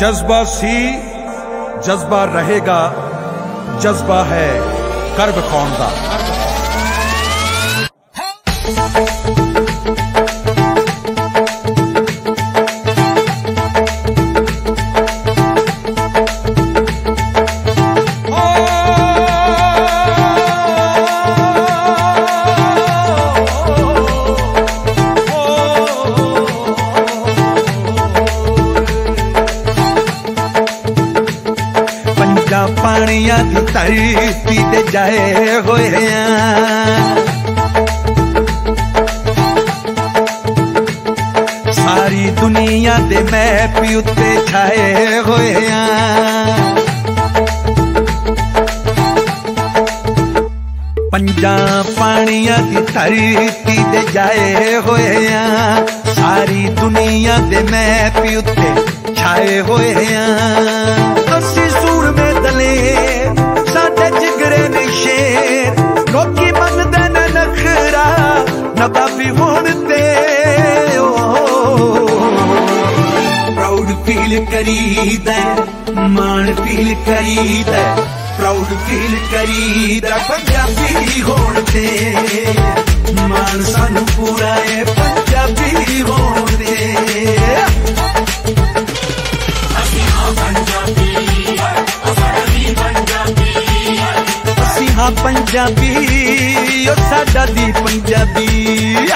जज्बा सी जज्बा रहेगा जज्बा है कर्ब कौन का ਪਾਣੀਆਂ ਦੀ ਧਰਤੀ ਤੇ ਜਾਏ ਹੋਏ ਆ ਸਾਰੀ ਦੁਨੀਆ ਦੇ ਮੈਪ ਉੱਤੇ ਛਾਏ ਹੋਏ ਆ ਪੰਜਾਂ ਪਾਣੀਆਂ ਦੀ ਧਰਤੀ ਤੇ ਜਾਏ ਹੋਏ ਆ ਸਾਰੀ ਦੁਨੀਆ ਦੇ ਮੈਪ ਉੱਤੇ ਛਾਏ ਹੋਏ ਫੀਲ ਕਰੀਦਾ ਮਾਣ ਫੀਲ ਕਰੀਦਾ ਪ੍ਰਾਊਡ ਫੀਲ ਕਰੀਦਾ ਪੰਜਾਬੀ ਹੋਣ ਤੇ ਮਾਣ ਸਾਨੂੰ ਪੂਰਾ ਏ ਪੰਜਾਬੀ ਹੋਣ ਤੇ ਅਸੀਂ ਹਾਂ ਪੰਜਾਬੀ ਉਹ ਸਾਡਾ ਦੀ ਪੰਜਾਬੀ